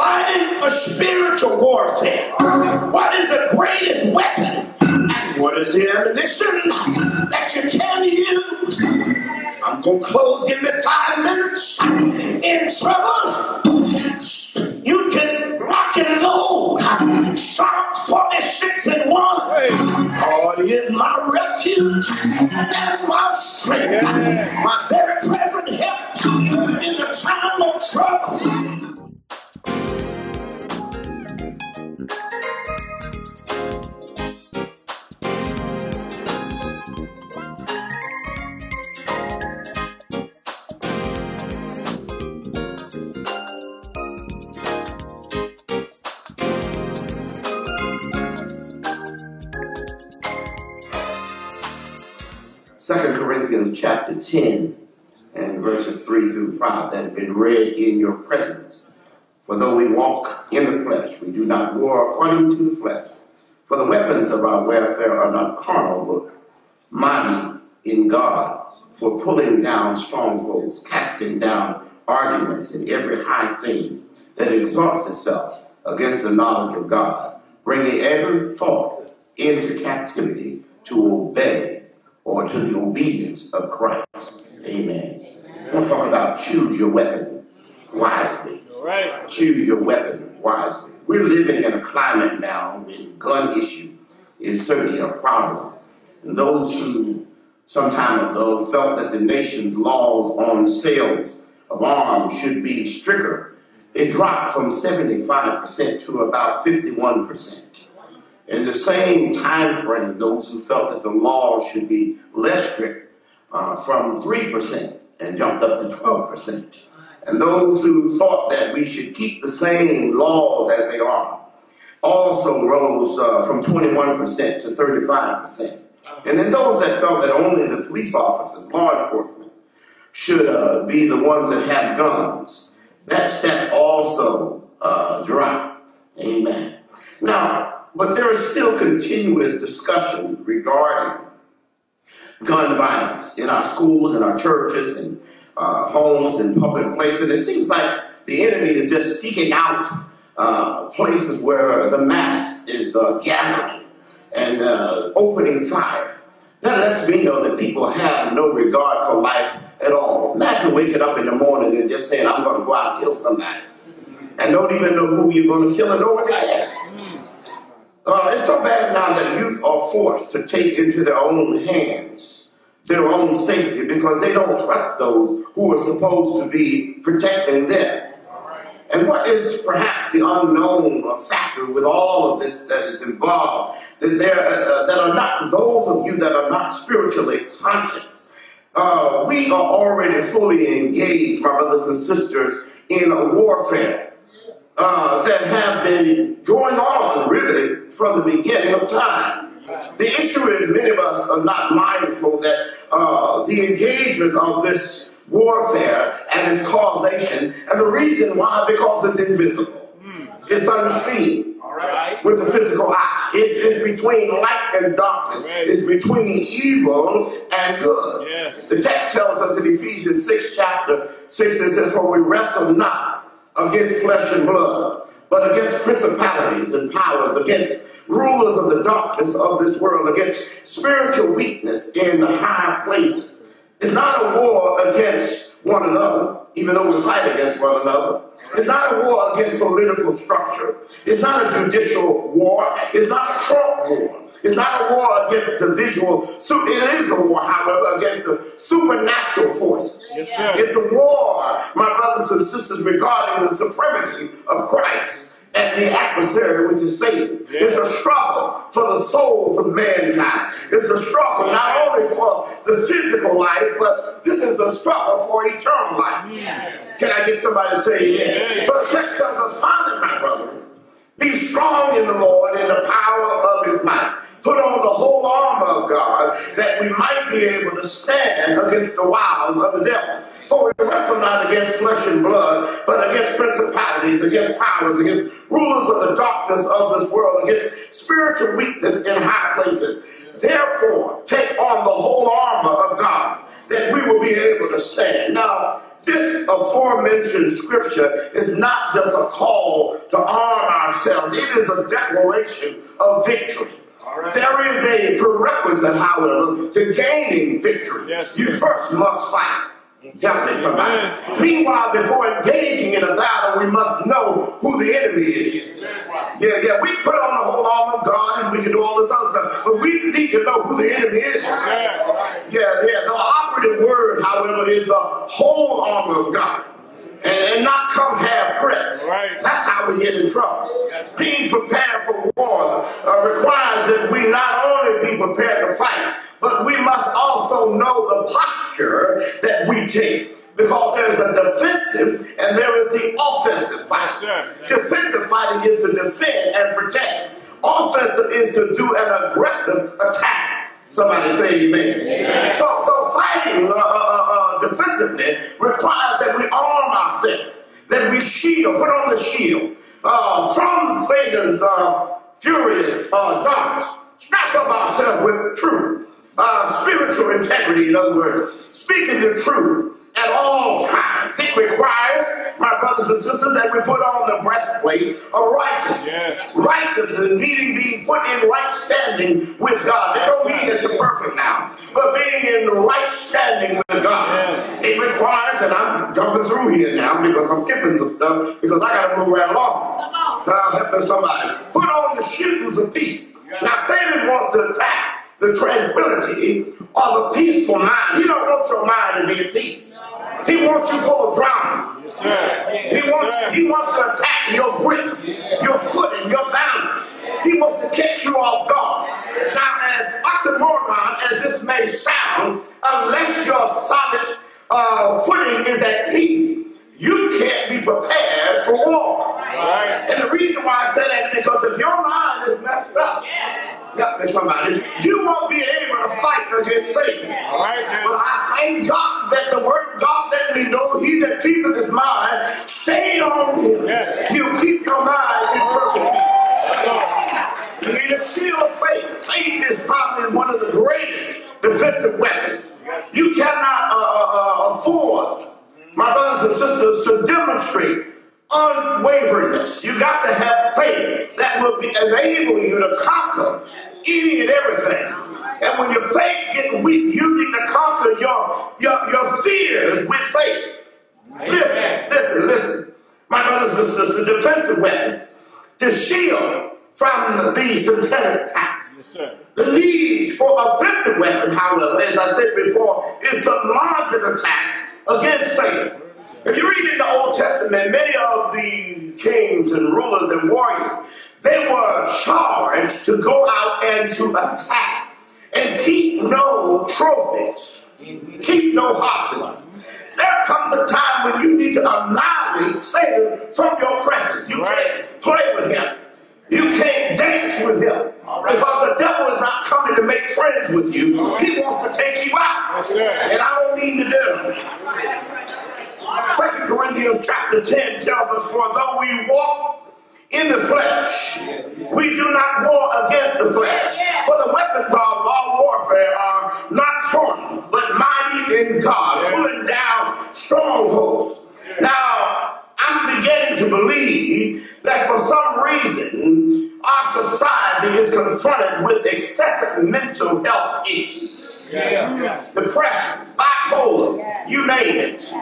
fighting a spiritual warfare. What is the greatest weapon? And what is the ammunition that you can use? I'm going to close. Give me five minutes. In trouble, you can rock and load. Psalm 46 and 1. God is my refuge and my strength, my very present help in the time of trouble. Second Corinthians chapter 10 and verses 3 through 5 that have been read in your presence. For though we walk in the flesh, we do not war according to the flesh. For the weapons of our warfare are not carnal, but mighty in God for pulling down strongholds, casting down arguments and every high thing that exalts itself against the knowledge of God, bringing every thought into captivity to obey or to the obedience of Christ. Amen. I want to talk about choose your weapon wisely. Right. Choose your weapon wisely. We're living in a climate now when gun issue is certainly a problem. And those who some time ago felt that the nation's laws on sales of arms should be stricter, it dropped from 75% to about 51%. In the same time frame, those who felt that the law should be less strict uh, from 3% and jumped up to 12%. And those who thought that we should keep the same laws as they are also rose uh, from 21% to 35%. And then those that felt that only the police officers, law enforcement, should uh, be the ones that have guns, that step also uh, dropped. Amen. Now, but there is still continuous discussion regarding gun violence in our schools and our churches and uh, homes and public places. It seems like the enemy is just seeking out uh, places where the mass is uh, gathering and uh, opening fire. That lets me know that people have no regard for life at all. Imagine waking up in the morning and just saying, I'm going to go out and kill somebody. And don't even know who you're going to kill and nobody cares. Uh, it's so bad now that youth are forced to take into their own hands their own safety because they don't trust those who are supposed to be protecting them. And what is perhaps the unknown factor with all of this that is involved, that there uh, that are not those of you that are not spiritually conscious. Uh, we are already fully engaged, my brothers and sisters, in a warfare uh, that have been going on really from the beginning of time. The issue is many of us are not mindful that uh, the engagement of this warfare and its causation, and the reason why, because it's invisible. It's unseen with the physical eye. It's, it's between light and darkness. It's between evil and good. Yes. The text tells us in Ephesians 6, chapter 6, it says, For we wrestle not against flesh and blood, but against principalities and powers, against rulers of the darkness of this world, against spiritual weakness in high places. It's not a war against one another, even though we fight against one another. It's not a war against political structure. It's not a judicial war. It's not a Trump war. It's not a war against the visual. It is a war, however, against the supernatural forces. Yes, it's a war, my brothers and sisters, regarding the supremacy of Christ and the adversary, which is Satan. Yeah. It's a struggle for the souls of mankind. It's a struggle not only for the physical life, but this is a struggle for eternal life. Yeah. Can I get somebody to say amen? Yeah. For the text tells us, finally, my brother, be strong in the Lord in the power of his might. Put on the whole armor of God that we might be able to stand against the wiles of the devil. For we wrestle not against flesh and blood, but against principalities, against powers, against rulers of the darkness of this world, against spiritual weakness in high places. Therefore, take on the whole armor of God that we will be able to stand. Now, this aforementioned scripture is not just a call to arm ourselves, it is a declaration of victory. Right. There is a prerequisite, however, to gaining victory. Yes, you first must fight. Help me, somebody. Meanwhile, before engaging in a battle, we must know who the enemy is. Yeah, yeah, we put on the whole armor of God and we can do all this other stuff, but we need to know who the enemy is. Yeah, yeah. The operative word, however, is the whole armor of God and, not come half pressed. Right. That's how we get in trouble. Being prepared for war uh, requires that we not only be prepared to fight, but we must also know the posture that we take. Because there is a defensive and there is the offensive fight. Yes, defensive fighting is to defend and protect. Offensive is to do an aggressive attack. Somebody say amen. amen. So, so fighting uh, uh, uh, uh defensively requires that we arm ourselves, that we shield, put on the shield uh, from Satan's uh, furious darts. Strap up ourselves with truth uh, spiritual integrity, in other words, speaking the truth at all times. It requires, my brothers and sisters, that we put on the breastplate of righteousness. Yes. Righteousness meaning being put in right standing with God. That don't mean that you're perfect now, but being in right standing with God. Yes. It requires, and I'm jumping through here now because I'm skipping some stuff because I got to move right along. Uh, help somebody. Put on the shoes of peace. Now, Satan wants to attack the tranquility of a peaceful mind. He don't want your mind to be at peace. He wants you full of drama. Yes, he wants he wants to attack your grip, your footing, your balance. He wants to catch you off guard. Now, as oxymoron as this may sound, unless your solid uh, footing is at peace, you can't be prepared for war. Right. And the reason why I say that is because if your mind is messed up, help me somebody, you weapons. You cannot uh, uh, uh afford, my brothers and sisters, to demonstrate unwaveringness. You got to have faith that will be, enable you to conquer any and everything. And when your faith gets weak, you need to conquer your, your, your fears with faith. Listen, listen, listen. My brothers and sisters, defensive weapons to shield from these satanic attacks. Yes, the need for offensive weapon, however, as I said before, is launch an attack against Satan. If you read in the Old Testament, many of the kings and rulers and warriors, they were charged to go out and to attack and keep no trophies, keep no hostages. There comes a time when you need to annihilate Satan from your presence. You can't play with him. You can't dance with him because the devil is not coming to make friends with you. He wants to take you out. And I don't mean to do Second Corinthians chapter 10 tells us, For though we walk in the flesh, we do not war against the flesh. For the weapons of our warfare are not carnal, but mighty in God, pulling down strongholds. Now, I'm beginning to believe that for some reason, our society is confronted with excessive mental health issues. Yeah. Depression, bipolar, yeah. you name it.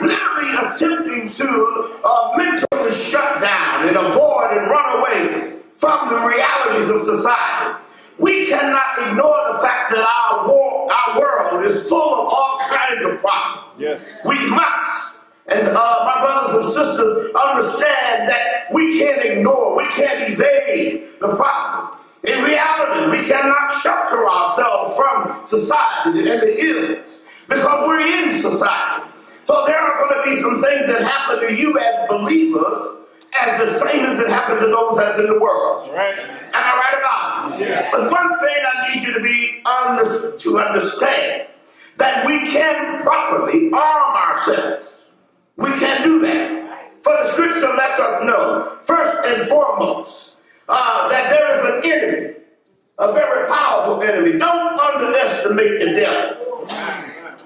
Literally attempting to uh, mentally shut down and avoid and run away from the realities of society. We cannot ignore the fact that our, war, our world is full of all kinds of problems. Yes. We must, and uh, my brothers and sisters, understand that we can't ignore, we can't evade the problems. In reality, we cannot shelter ourselves from society and the ills because we're in society. So there are going to be some things that happen to you as believers as the same as it happened to those as in the world. Right. Am I right about it? Yeah. But one thing I need you to be under, to understand that we can properly arm ourselves. We can't do that. For the scripture lets us know, first and foremost, uh, that there is an enemy, a very powerful enemy. Don't underestimate the devil.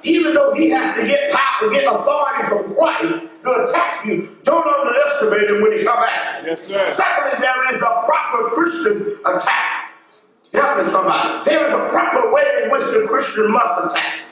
even though he has to get power, get authority from Christ to attack you, don't underestimate him when he comes at you. Yes, sir. Secondly, there is a proper Christian attack. Help me, somebody. There is a proper way in which the Christian must attack.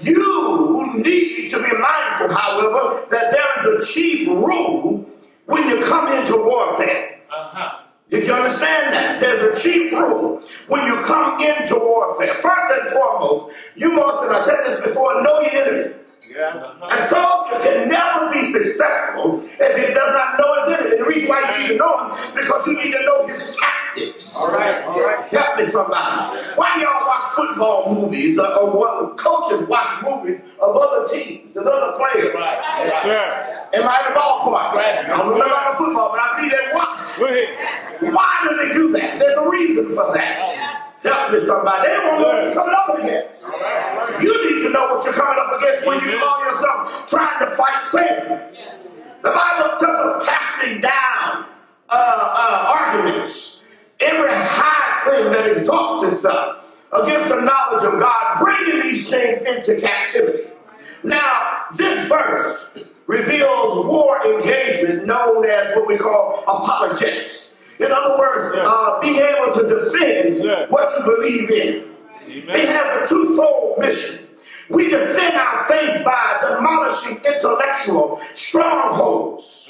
You need to be mindful, however, that there is a chief rule when you come into warfare. Uh-huh. Did you understand that? There's a chief rule when you come into warfare. First and foremost, you must, and I said this before, know your enemy. Yeah. A soldier can never be successful if he does not know his enemy. And the reason why you need to know him, because you need to know his tactics. All right, all right. Help me, somebody. Why do y'all watch football movies or, or what coaches watch movies of other teams and other players? Yes, sir. Am I in the ballpark? Right. I don't know about the football, but I believe they watch. Go. Why do they do that? There's a reason for that. Help me, somebody. They won't know what you're coming up against. Need to know what you're coming up against when you call yourself trying to fight sin. The Bible tells us casting down uh, uh, arguments, every high thing that exalts itself against the knowledge of God, bringing these things into captivity. Now, this verse reveals war engagement known as what we call apologetics. In other words, Yeah. uh, being able to defend Yeah. what you believe in. Amen. It has a twofold mission. We defend our faith by demolishing intellectual strongholds,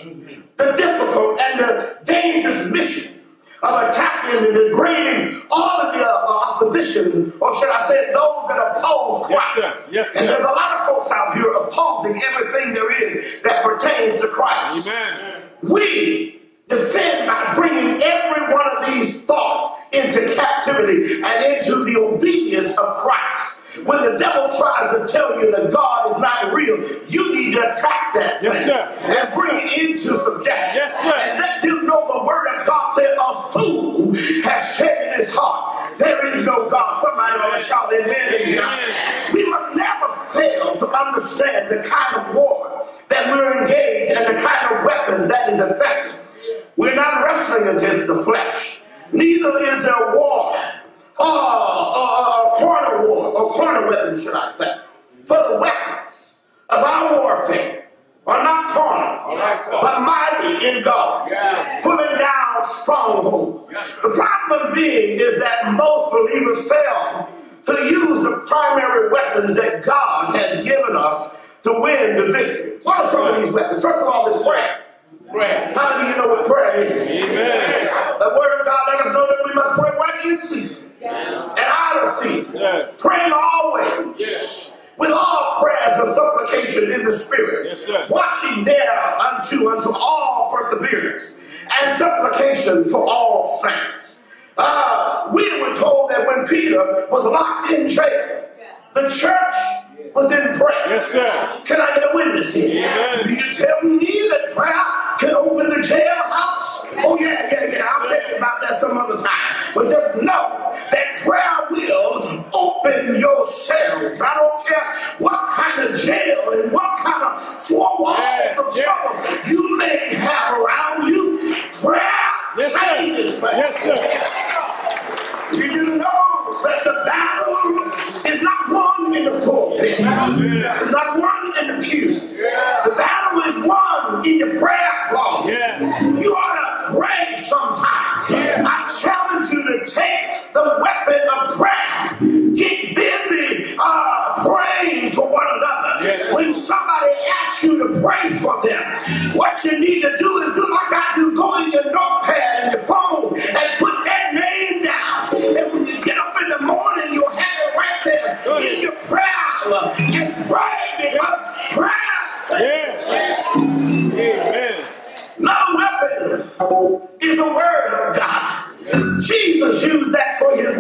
the difficult and the dangerous mission of attacking and degrading all of the uh, opposition, or should I say, those that oppose Christ. Yes. Yes, and there's a lot of folks out here opposing everything there is that pertains to Christ. Amen. We defend by bringing every one of these thoughts into captivity and into the obedience of Christ. When the devil tries to tell you that God is not real, you need to attack that Yes, thing sir. and bring it into subjection. Yes, sir. And let them know the word of God said, A fool has said in his heart, There is no God. Somebody ought to shout amen. Amen. We must never fail to understand the kind of war that we're engaged and the kind of weapons that is effective. We're not wrestling against the flesh. Neither is there war, or a corner war, or corner weapon, should I say. For the weapons of our warfare are not carnal, right, but mighty in God, Yeah. pulling down strongholds. The problem being is that most believers fail to use the primary weapons that God has given us to win the victory. What are some of these weapons? First of all, is prayer. Prayer. How many of you know what prayer is? Amen. The word of God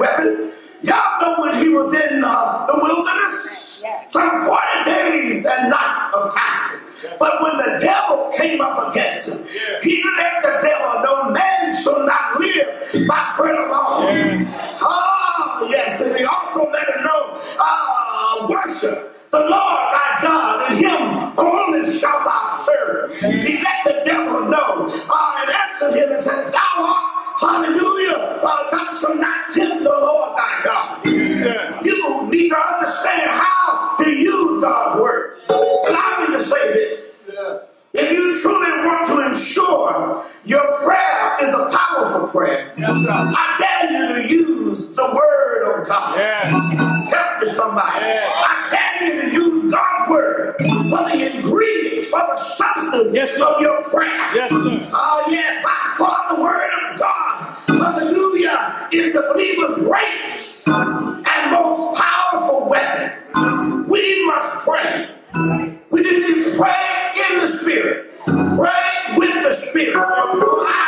weapon. Y'all know when he was in shalt the Lord Oh,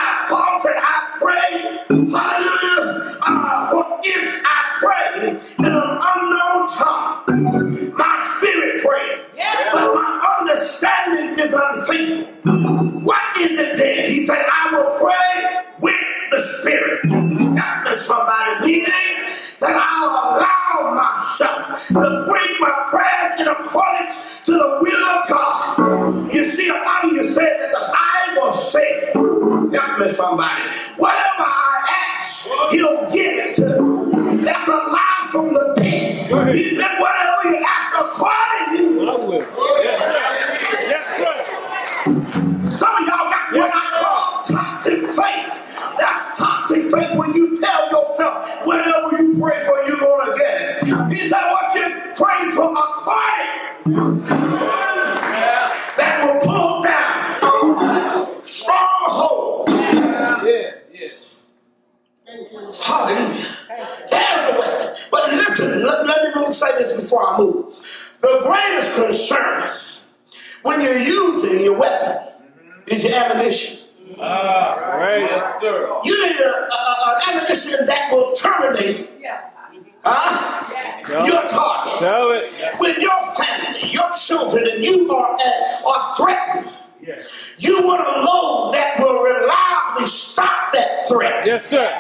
Yep. party, with target. Tell it. When your family, your children, and you are, at, are threatened, yes. you want a loan that will reliably stop that threat. Yes, sir.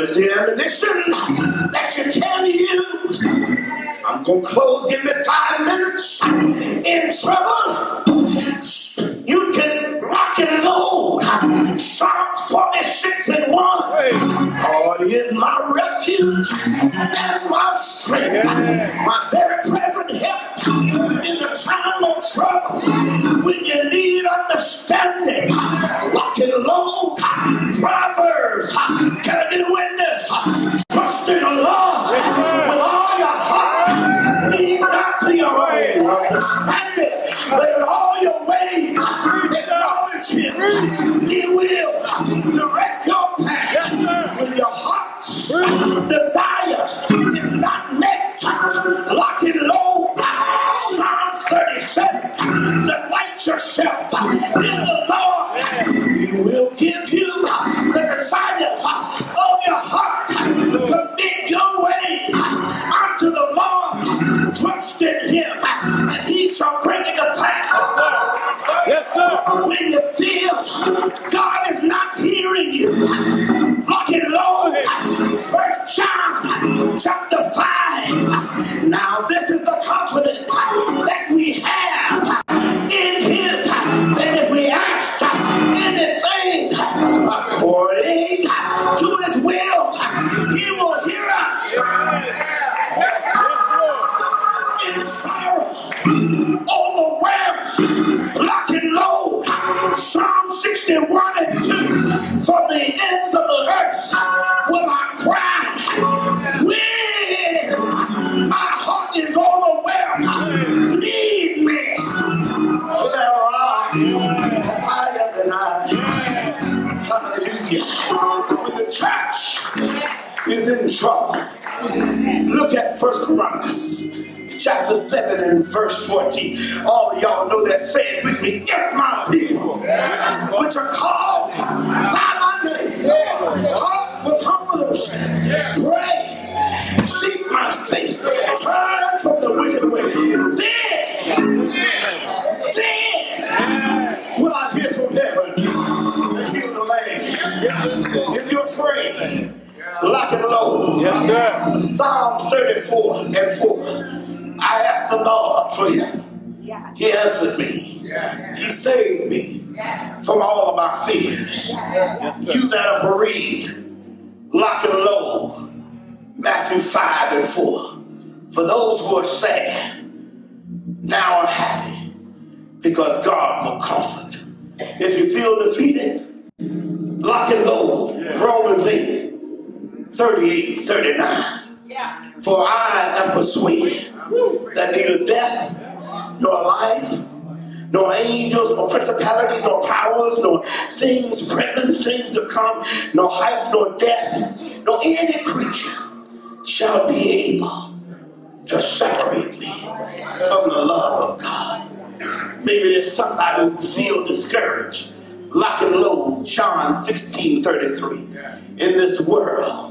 is the ammunition that you can use. I'm gonna close, give me five minutes. In trouble, you can rock and load. Psalm 46 and 1. God is my refuge and my strength, my very present help in the time of trouble. When you need trouble. Look at First Chronicles chapter 7 and verse twenty. All y'all know that. Say it with me. If my people, which are called by my name, heart with humble pray, seek my face, turn from the wicked way. Yes, sir. Psalm 34 and 4. I asked the Lord for help. He answered me. He saved me from all of my fears. You that are bereaved, lock and low. Matthew 5 and 4. For those who are sad, now I'm happy because God will comfort. If you feel defeated, lock and load. Romans 8. 38 39. For I am persuaded that neither death nor life, nor angels, nor principalities, nor powers, nor things present, things to come, nor height, nor depth, nor any creature shall be able to separate me from the love of God. Maybe there's somebody who feels discouraged. Lock and load, John 16, 33. In this world,